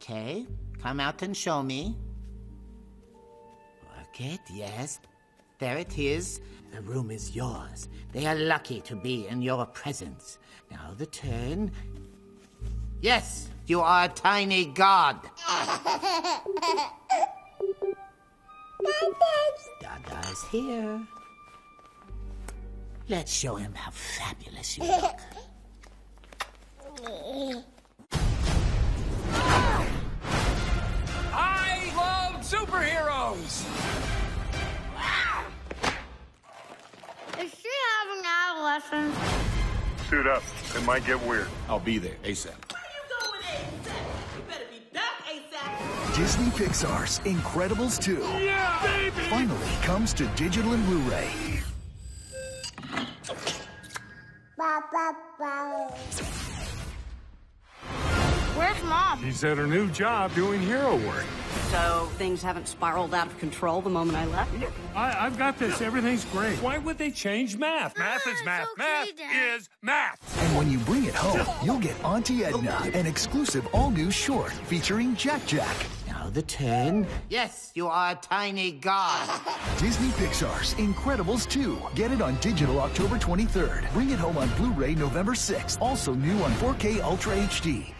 Okay, come out and show me. It, yes. There it is. The room is yours. They are lucky to be in your presence. Now the turn. Yes, you are a tiny god. Dada is here. Let's show him how fabulous you look. superheroes! Is she having adolescence? Suit up. It might get weird. I'll be there ASAP. Where are you going in? You better be back ASAP. Disney Pixar's Incredibles 2 Yeah, baby! finally comes to digital and Blu-ray. Where's mom? She's at her new job doing hero work. So things haven't spiraled out of control the moment I left? I, I've got this. Everything's great. Why would they change math? Math is math. okay, math Dad. is math. And when you bring it home, you'll get Auntie Edna, an exclusive all-new short featuring Jack Jack. Now the turn. Yes, you are a tiny god. Disney Pixar's Incredibles 2. Get it on digital October 23rd. Bring it home on Blu-ray November 6th. Also new on 4K Ultra HD.